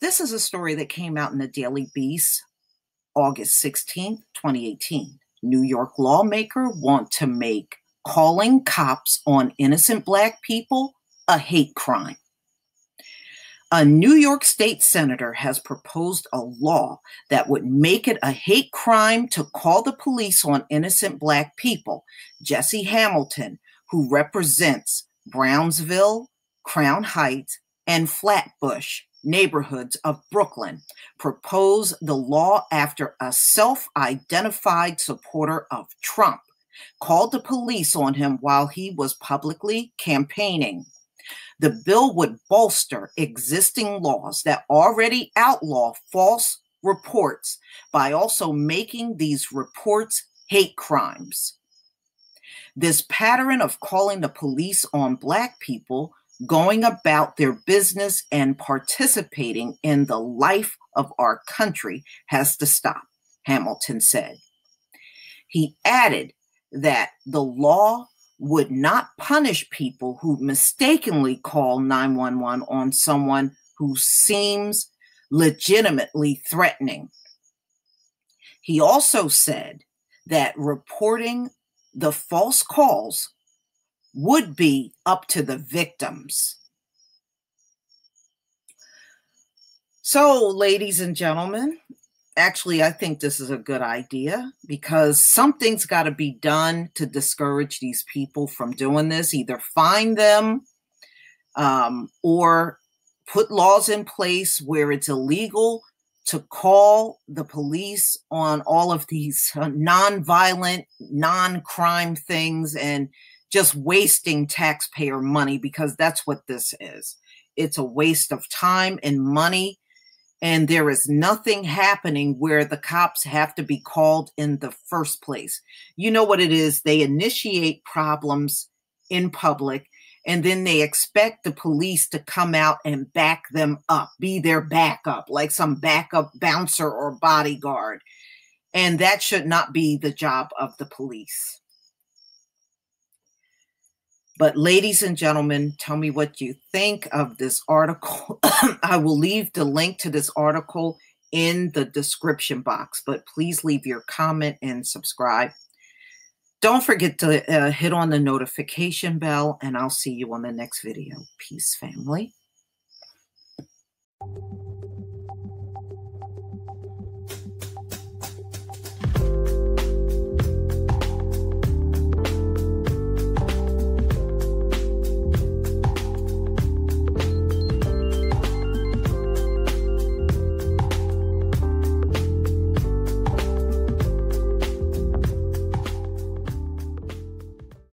This is a story that came out in the Daily Beast August 16, 2018. New York lawmaker want to make calling cops on innocent black people a hate crime. A New York state senator has proposed a law that would make it a hate crime to call the police on innocent black people. Jesse Hamilton, who represents Brownsville, Crown Heights, and Flatbush, neighborhoods of Brooklyn proposed the law after a self identified supporter of Trump called the police on him while he was publicly campaigning. The bill would bolster existing laws that already outlaw false reports by also making these reports hate crimes. This pattern of calling the police on Black people going about their business and participating in the life of our country has to stop, Hamilton said. He added that the law would not punish people who mistakenly call 911 on someone who seems legitimately threatening. He also said that reporting the false calls would be up to the victims. So, ladies and gentlemen, actually, I think this is a good idea because something's got to be done to discourage these people from doing this. Either find them um, or put laws in place where it's illegal to call the police on all of these uh, non-violent, non-crime things and just wasting taxpayer money because that's what this is. It's a waste of time and money. And there is nothing happening where the cops have to be called in the first place. You know what it is? They initiate problems in public and then they expect the police to come out and back them up, be their backup, like some backup bouncer or bodyguard. And that should not be the job of the police. But, ladies and gentlemen, tell me what you think of this article. I will leave the link to this article in the description box, but please leave your comment and subscribe. Don't forget to uh, hit on the notification bell, and I'll see you on the next video. Peace, family.